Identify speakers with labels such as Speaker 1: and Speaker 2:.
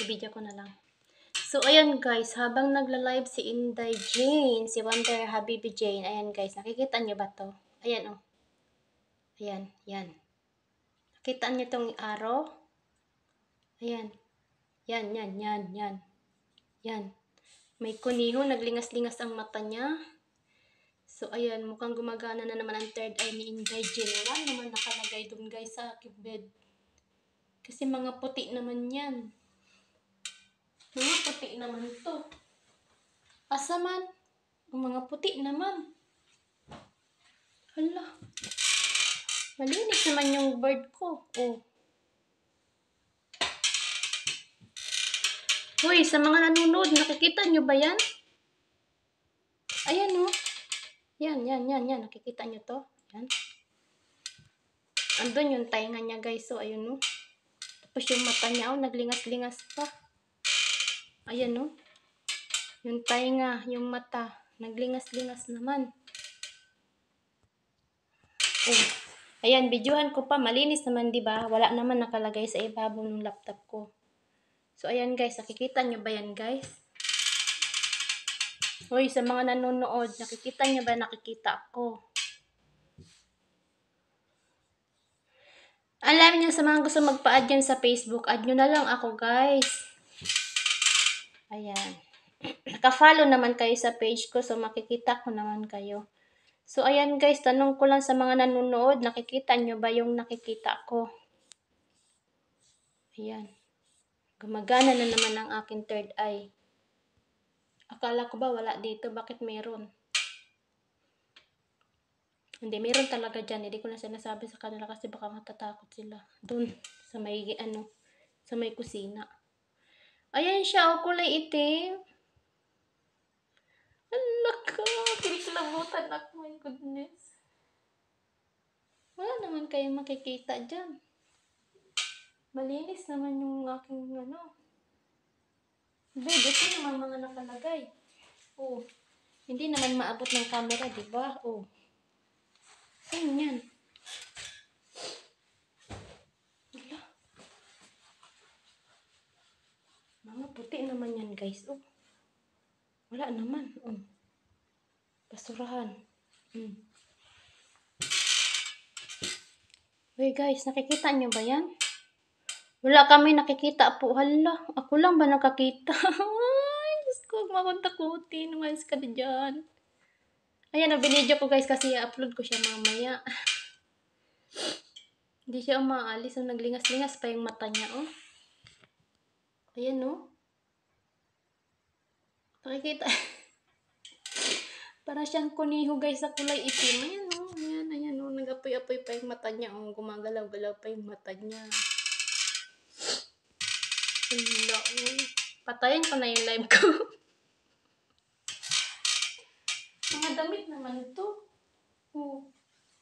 Speaker 1: i-video ko na lang. So, ayan guys, habang nagla-live si Inday Jane, si Wonder Habibi Jane, ayan guys, nakikita niyo ba to? Ayan oh. Ayan, yan. Nakita niyo tong arrow? Ayan. Yan, yan, yan, yan. Yan. May kuniho, naglingas-lingas ang mata niya. So, ayan, mukhang gumagana na naman ang third eye ni Inday Jane. Wala naman nakalagay dun guys sa aking bed. Kasi mga puti naman yan. Mga puti naman to. Asa man? Mga puti naman. Hala. Malinis naman yung bird ko. Oh. Hoy, sa mga nanonood, nakikita nyo ba yan? Ayan oh. Yan, yan, yan, yan. Nakikita nyo to? Yan. Andun yung tainga niya guys. So, ayun oh. Tapos yung mata niya, oh, naglingas-lingas pa. Ayan, oh. Yung tainga, yung mata, naglingas-lingas naman. Oh. Ayan, videohan ko pa. Malinis naman, di ba? Wala naman nakalagay sa ibabaw ng laptop ko. So, ayan guys. Nakikita nyo ba yan, guys? Hoy, sa mga nanonood, nakikita nyo ba nakikita ako? Alam niyo sa mga gusto magpa-add yan sa Facebook, add nyo na lang ako, guys. Ayan. Naka-follow naman kayo sa page ko, so makikita ko naman kayo. So, ayan guys, tanong ko lang sa mga nanonood, nakikita nyo ba yung nakikita ko? Ayan. Gumagana na naman ang aking third eye. Akala ko ba wala dito? Bakit meron? Hindi, meron talaga dyan. Hindi ko na sinasabi sa kanila kasi baka matatakot sila. Doon, sa may, ano, sa may kusina. Ayan siya, oh, kulay itim. Ala ka, kinikilabutan ako. My goodness. Wala naman kayong makikita dyan. Malinis naman yung aking, ano. Hindi, dito naman mga nakalagay. Oh, hindi naman maabot ng camera, di ba? Oh. Saan yan? Wala. Mga puti naman yan, guys. Oh. Wala naman. Oh. Basurahan. Hmm. Wait, guys. Nakikita nyo ba yan? Wala kami nakikita po. Hala. Ako lang ba nakakita? Ay, Diyos ko. Makuntakutin. Umayos ka na dyan. Ayan, ang binidyo ko guys kasi i-upload ko siya mamaya. Hindi siya umaalis. So, naglingas-lingas pa yung mata niya, oh. Ayan, oh. Nakikita. Para siyang kuniho guys sa kulay itim. Ayan, oh. Ayan, ayan, oh. Nag-apoy-apoy pa yung mata niya, oh. Gumagalaw-galaw pa yung mata niya. Hala, oh. Patayin ko na yung live ko. Mga damit naman to. Oh.